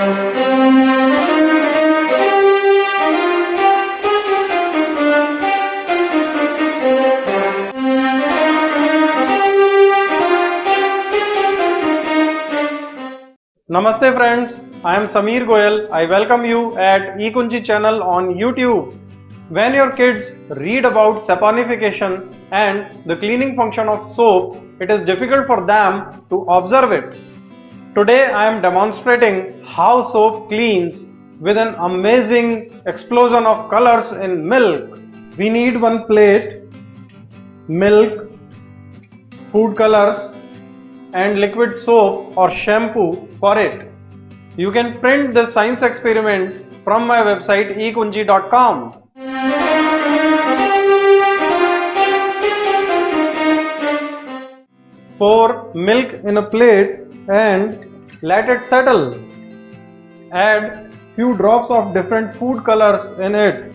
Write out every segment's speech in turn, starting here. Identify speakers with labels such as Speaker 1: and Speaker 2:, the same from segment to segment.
Speaker 1: Namaste friends, I am Sameer Goyal. I welcome you at eKunji channel on YouTube. When your kids read about saponification and the cleaning function of soap, it is difficult for them to observe it. Today I am demonstrating how soap cleans with an amazing explosion of colors in milk. We need one plate, milk, food colors and liquid soap or shampoo for it. You can print this science experiment from my website ekunji.com. Pour milk in a plate and let it settle. Add few drops of different food colors in it.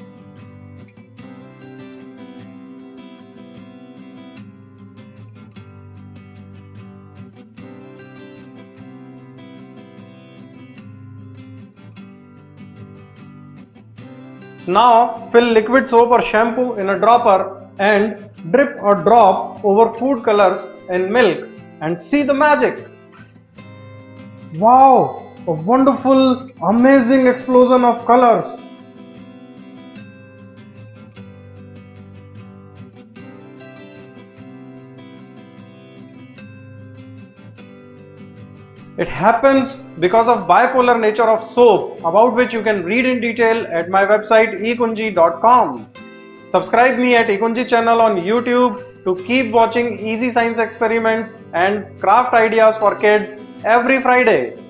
Speaker 1: Now fill liquid soap or shampoo in a dropper and drip or drop over food colors in milk and see the magic. Wow! A wonderful, amazing explosion of colors. It happens because of bipolar nature of soap about which you can read in detail at my website ekunji.com. Subscribe me at ekunji channel on YouTube to keep watching easy science experiments and craft ideas for kids every Friday.